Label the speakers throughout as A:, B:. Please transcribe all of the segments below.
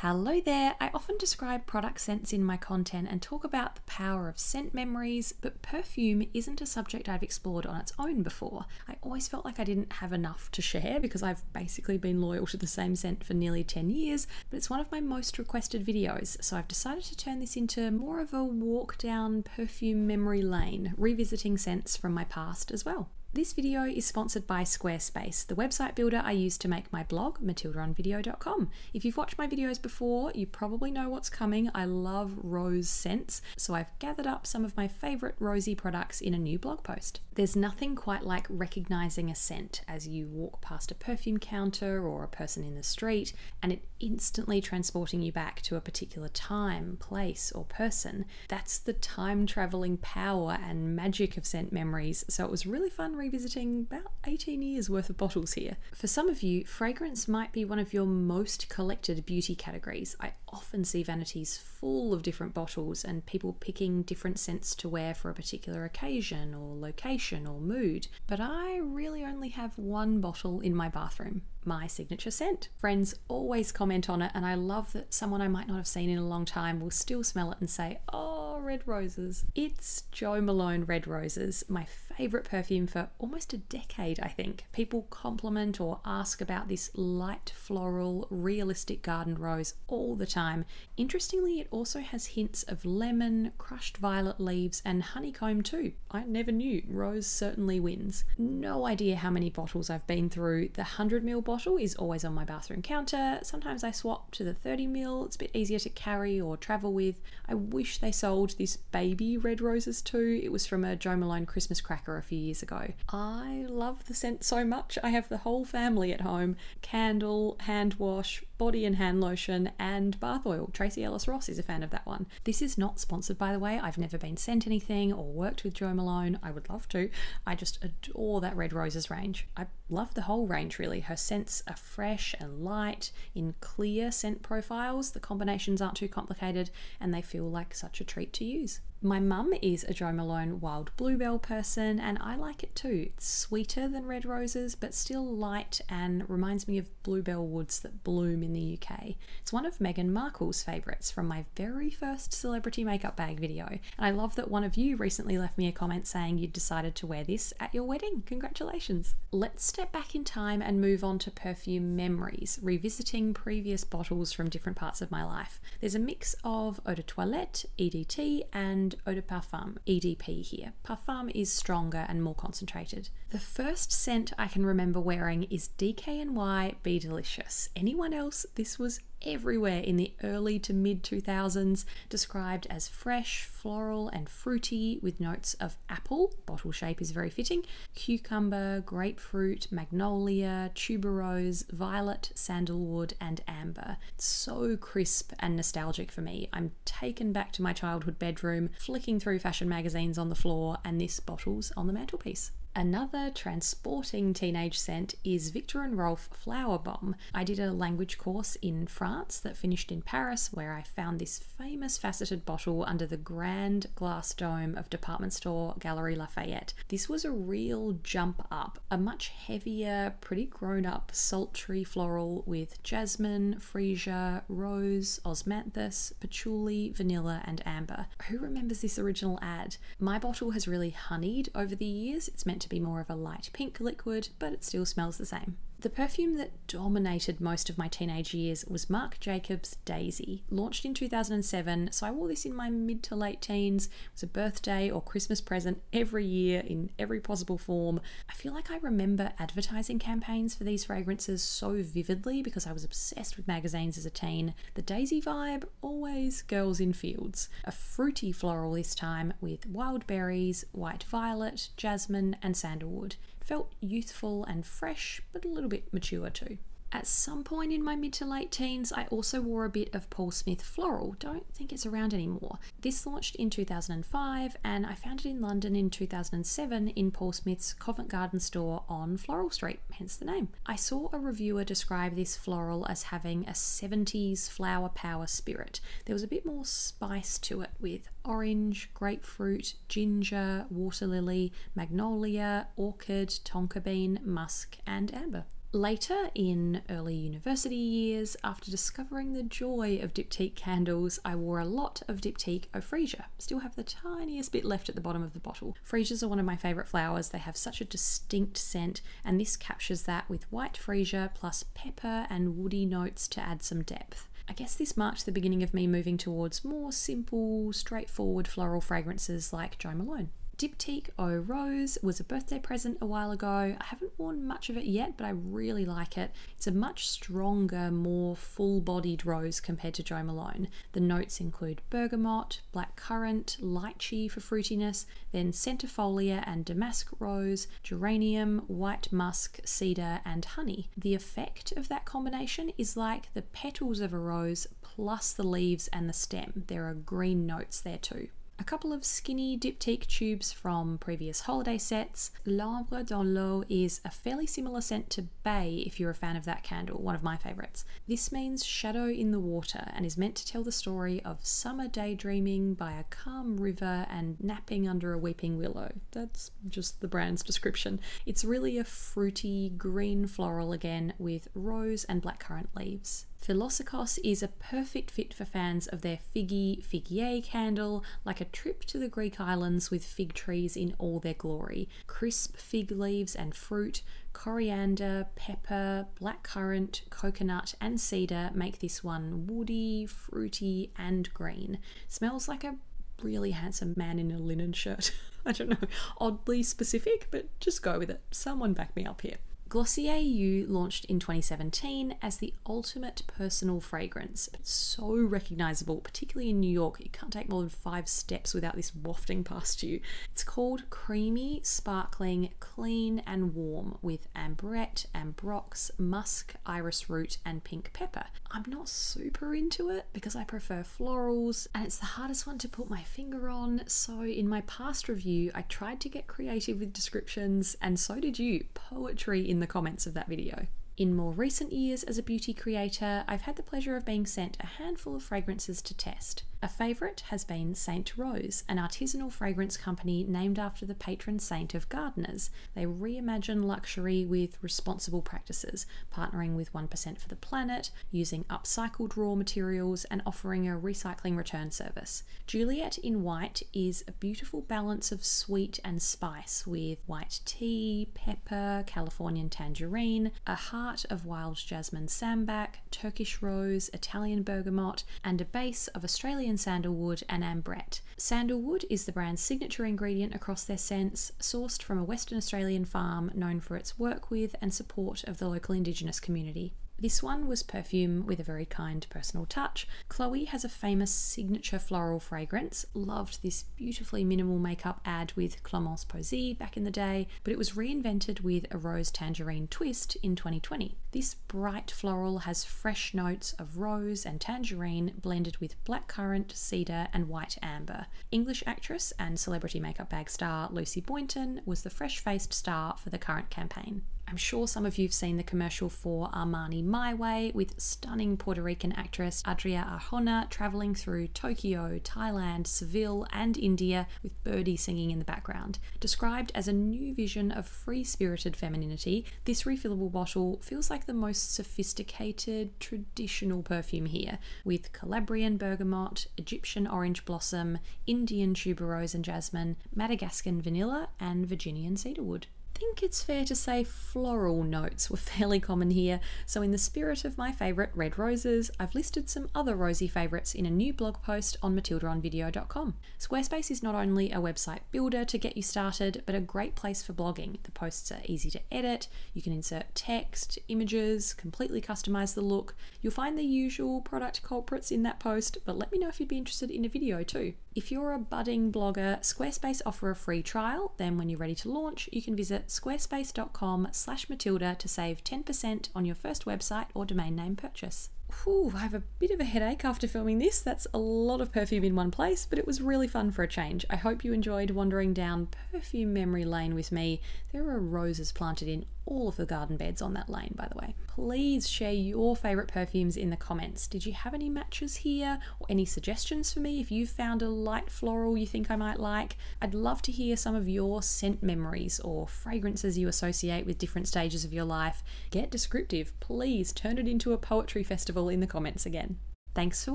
A: Hello there. I often describe product scents in my content and talk about the power of scent memories, but perfume isn't a subject I've explored on its own before. I always felt like I didn't have enough to share because I've basically been loyal to the same scent for nearly 10 years, but it's one of my most requested videos, so I've decided to turn this into more of a walk down perfume memory lane, revisiting scents from my past as well. This video is sponsored by Squarespace, the website builder I use to make my blog, matildaonvideo.com. If you've watched my videos before, you probably know what's coming. I love rose scents, so I've gathered up some of my favourite rosy products in a new blog post. There's nothing quite like recognizing a scent as you walk past a perfume counter or a person in the street, and it instantly transporting you back to a particular time, place, or person. That's the time traveling power and magic of scent memories, so it was really fun revisiting about 18 years worth of bottles here. For some of you, fragrance might be one of your most collected beauty categories. I often see vanities full of different bottles and people picking different scents to wear for a particular occasion or location or mood. But I really only have one bottle in my bathroom my signature scent. Friends always comment on it, and I love that someone I might not have seen in a long time will still smell it and say, Oh, red roses. It's Jo Malone Red Roses, my favourite perfume for almost a decade, I think. People compliment or ask about this light floral, realistic garden rose all the time. Interestingly, it also has hints of lemon, crushed violet leaves, and honeycomb too. I never knew. Rose certainly wins. No idea how many bottles I've been through. The 100ml bottle is always on my bathroom counter. Sometimes I swap to the 30ml, it's a bit easier to carry or travel with. I wish they sold this baby red roses too. It was from a Jo Malone Christmas cracker a few years ago. I love the scent so much. I have the whole family at home candle, hand wash, body and hand lotion, and bath oil. Tracee Ellis Ross is a fan of that one. This is not sponsored, by the way. I've never been sent anything or worked with Jo Malone. I would love to. I just adore that Red Roses range. I love the whole range, really. Her scents are fresh and light in clear scent profiles. The combinations aren't too complicated and they feel like such a treat to use. My mum is a Jo Malone Wild Bluebell person, and I like it too. It's sweeter than red roses, but still light and reminds me of bluebell woods that bloom in the UK. It's one of Meghan Markle's favourites from my very first celebrity makeup bag video, and I love that one of you recently left me a comment saying you'd decided to wear this at your wedding. Congratulations! Let's step back in time and move on to perfume memories, revisiting previous bottles from different parts of my life. There's a mix of eau de toilette, EDT, and and eau de parfum, EDP here. Parfum is stronger and more concentrated. The first scent I can remember wearing is DKNY Be Delicious. Anyone else? This was everywhere in the early to mid 2000s, described as fresh, floral, and fruity with notes of apple, bottle shape is very fitting, cucumber, grapefruit, magnolia, tuberose, violet, sandalwood, and amber. so crisp and nostalgic for me. I'm taken back to my childhood bedroom, flicking through fashion magazines on the floor, and this bottle's on the mantelpiece. Another transporting teenage scent is Viktor and Rolf Flowerbomb. I did a language course in France that finished in Paris, where I found this famous faceted bottle under the grand glass dome of department store Galeries Lafayette. This was a real jump up, a much heavier, pretty grown up, sultry floral with jasmine, freesia, rose, osmanthus, patchouli, vanilla, and amber. Who remembers this original ad? My bottle has really honeyed over the years. It's meant to be more of a light pink liquid, but it still smells the same. The perfume that dominated most of my teenage years was Marc Jacobs Daisy, launched in 2007. So I wore this in my mid to late teens. It was a birthday or Christmas present every year in every possible form. I feel like I remember advertising campaigns for these fragrances so vividly because I was obsessed with magazines as a teen. The Daisy vibe, always girls in fields. A fruity floral this time with wild berries, white violet, jasmine, and sandalwood felt youthful and fresh, but a little bit mature too. At some point in my mid to late teens, I also wore a bit of Paul Smith Floral. Don't think it's around anymore. This launched in 2005 and I found it in London in 2007 in Paul Smith's Covent Garden store on Floral Street, hence the name. I saw a reviewer describe this floral as having a 70s flower power spirit. There was a bit more spice to it with orange, grapefruit, ginger, water lily, magnolia, orchid, tonka bean, musk, and amber. Later, in early university years, after discovering the joy of diptyque candles, I wore a lot of diptyque Ofrésia. Still have the tiniest bit left at the bottom of the bottle. Fresias are one of my favourite flowers. They have such a distinct scent, and this captures that with white freesia plus pepper and woody notes to add some depth. I guess this marked the beginning of me moving towards more simple, straightforward floral fragrances like Jo Malone. Diptyque Eau Rose was a birthday present a while ago. I haven't worn much of it yet, but I really like it. It's a much stronger, more full bodied rose compared to Jo Malone. The notes include bergamot, black currant, lychee for fruitiness, then centifolia and damask rose, geranium, white musk, cedar, and honey. The effect of that combination is like the petals of a rose plus the leaves and the stem. There are green notes there too a couple of skinny diptyque tubes from previous holiday sets. L'Ombre dans l'eau is a fairly similar scent to Baies if you're a fan of that candle, one of my favourites. This means shadow in the water and is meant to tell the story of summer daydreaming by a calm river and napping under a weeping willow. That's just the brand's description. It's really a fruity green floral again with rose and blackcurrant leaves. Philosykos is a perfect fit for fans of their figgy Figuier candle, like a trip to the Greek islands with fig trees in all their glory. Crisp fig leaves and fruit, coriander, pepper, blackcurrant, coconut, and cedar make this one woody, fruity, and green. Smells like a really handsome man in a linen shirt. I don't know, oddly specific, but just go with it. Someone back me up here. Glossier You launched in 2017 as the ultimate personal fragrance. It's so recognizable, particularly in New York. You can't take more than five steps without this wafting past you. It's called Creamy, Sparkling, Clean, and Warm with ambrette, ambrox, musk, iris root, and pink pepper. I'm not super into it because I prefer florals and it's the hardest one to put my finger on. So, in my past review, I tried to get creative with descriptions, and so did you. Poetry in in the comments of that video. In more recent years as a beauty creator, I've had the pleasure of being sent a handful of fragrances to test. A favourite has been Saint Rose, an artisanal fragrance company named after the patron saint of gardeners. They reimagine luxury with responsible practices, partnering with 1% for the planet, using upcycled raw materials, and offering a recycling return service. Juliet in White is a beautiful balance of sweet and spice with white tea, pepper, Californian tangerine, a heart of wild jasmine sambac, Turkish rose, Italian bergamot, and a base of Australian Australian sandalwood and ambrette. Sandalwood is the brand's signature ingredient across their scents, sourced from a Western Australian farm known for its work with and support of the local Indigenous community. This one was perfume with a very kind personal touch. Chloe has a famous signature floral fragrance. Loved this beautifully minimal makeup ad with Clémence Poésy back in the day, but it was reinvented with a rose tangerine twist in 2020. This bright floral has fresh notes of rose and tangerine blended with blackcurrant, cedar, and white amber. English actress and celebrity makeup bag star Lucy Boynton was the fresh faced star for the current campaign. I'm sure some of you have seen the commercial for Armani My Way with stunning Puerto Rican actress Adria Arjona traveling through Tokyo, Thailand, Seville, and India with Birdy singing in the background. Described as a new vision of free spirited femininity, this refillable bottle feels like the most sophisticated, traditional perfume here, with Calabrian bergamot, Egyptian orange blossom, Indian tuberose and jasmine, Madagascan vanilla, and Virginian cedarwood think it's fair to say floral notes were fairly common here, so in the spirit of my favourite red roses, I've listed some other rosy favourites in a new blog post on matildaonvideo.com. Squarespace is not only a website builder to get you started, but a great place for blogging. The posts are easy to edit, you can insert text, images, completely customise the look. You'll find the usual product culprits in that post, but let me know if you'd be interested in a video too. If you're a budding blogger, Squarespace offer a free trial, then when you're ready to launch, you can visit squarespace.com slash Matilda to save 10% on your first website or domain name purchase. Whew, I have a bit of a headache after filming this. That's a lot of perfume in one place, but it was really fun for a change. I hope you enjoyed wandering down perfume memory lane with me. There are roses planted in all of the garden beds on that lane, by the way. Please share your favourite perfumes in the comments. Did you have any matches here or any suggestions for me if you found a light floral you think I might like? I'd love to hear some of your scent memories or fragrances you associate with different stages of your life. Get descriptive, please turn it into a poetry festival in the comments again. Thanks for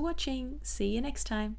A: watching. See you next time.